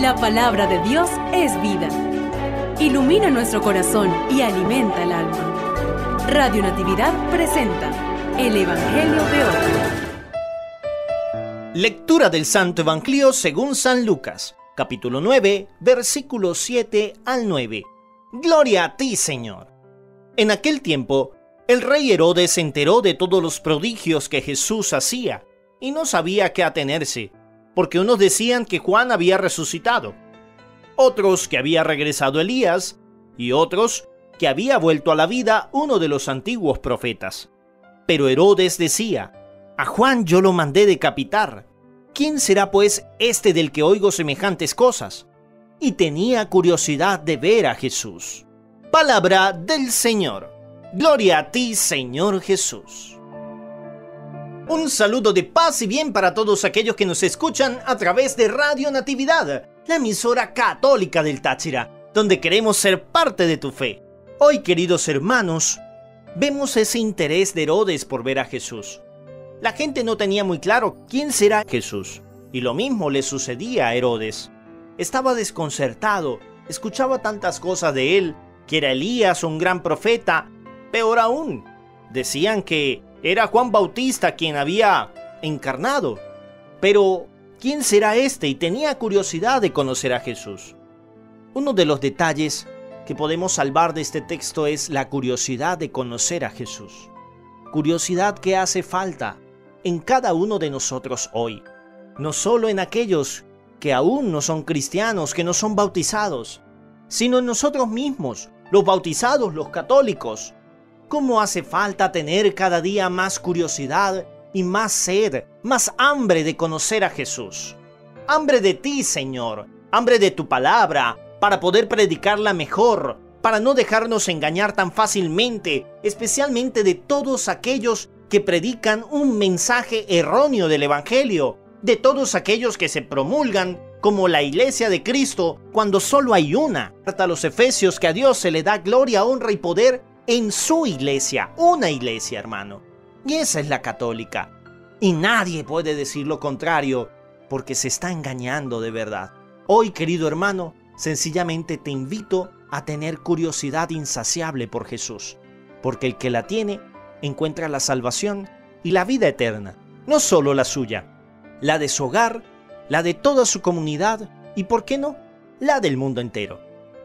La palabra de Dios es vida. Ilumina nuestro corazón y alimenta el alma. Radio Natividad presenta el Evangelio de hoy. Lectura del Santo Evangelio según San Lucas, capítulo 9, versículos 7 al 9. Gloria a ti, Señor. En aquel tiempo, el rey Herodes se enteró de todos los prodigios que Jesús hacía y no sabía qué atenerse, porque unos decían que Juan había resucitado, otros que había regresado Elías y otros que había vuelto a la vida uno de los antiguos profetas. Pero Herodes decía, a Juan yo lo mandé decapitar. ¿Quién será pues este del que oigo semejantes cosas? Y tenía curiosidad de ver a Jesús. Palabra del Señor. Gloria a ti, Señor Jesús. Un saludo de paz y bien para todos aquellos que nos escuchan a través de Radio Natividad, la emisora católica del Táchira, donde queremos ser parte de tu fe. Hoy, queridos hermanos, vemos ese interés de Herodes por ver a Jesús. La gente no tenía muy claro quién será Jesús, y lo mismo le sucedía a Herodes. Estaba desconcertado, escuchaba tantas cosas de él, que era Elías, un gran profeta, Peor aún, decían que era Juan Bautista quien había encarnado. Pero, ¿quién será este? Y tenía curiosidad de conocer a Jesús. Uno de los detalles que podemos salvar de este texto es la curiosidad de conocer a Jesús. Curiosidad que hace falta en cada uno de nosotros hoy. No solo en aquellos que aún no son cristianos, que no son bautizados, sino en nosotros mismos, los bautizados, los católicos, ¿Cómo hace falta tener cada día más curiosidad y más sed, más hambre de conocer a Jesús? Hambre de ti, Señor, hambre de tu palabra, para poder predicarla mejor, para no dejarnos engañar tan fácilmente, especialmente de todos aquellos que predican un mensaje erróneo del Evangelio, de todos aquellos que se promulgan como la iglesia de Cristo cuando solo hay una. Hasta los Efesios que a Dios se le da gloria, honra y poder en su iglesia, una iglesia, hermano. Y esa es la católica. Y nadie puede decir lo contrario, porque se está engañando de verdad. Hoy, querido hermano, sencillamente te invito a tener curiosidad insaciable por Jesús, porque el que la tiene encuentra la salvación y la vida eterna, no solo la suya, la de su hogar, la de toda su comunidad y, ¿por qué no?, la del mundo entero.